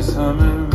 Bésame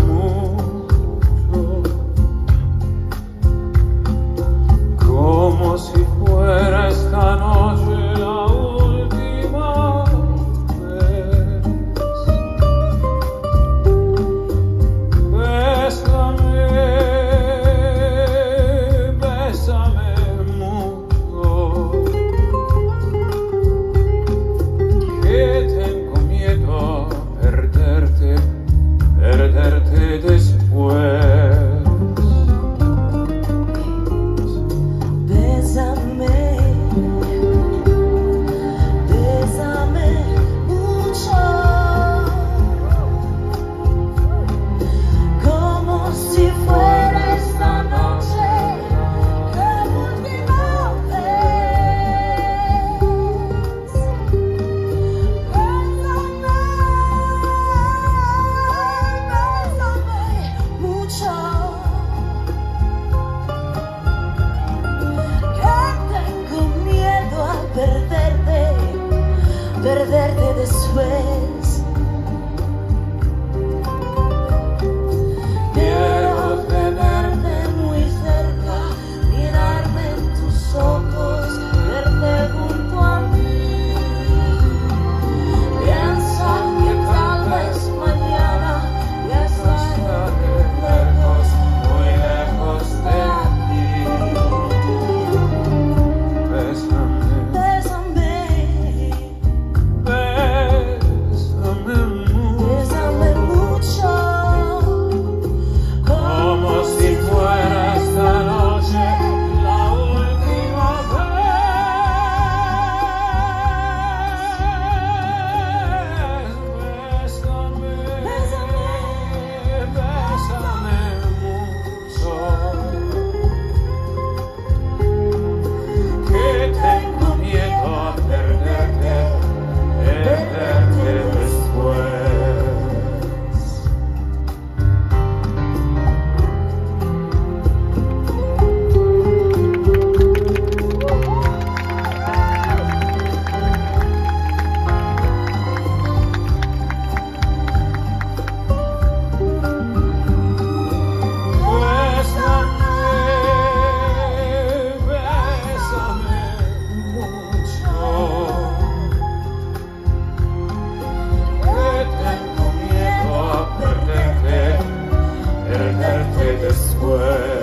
perderte después.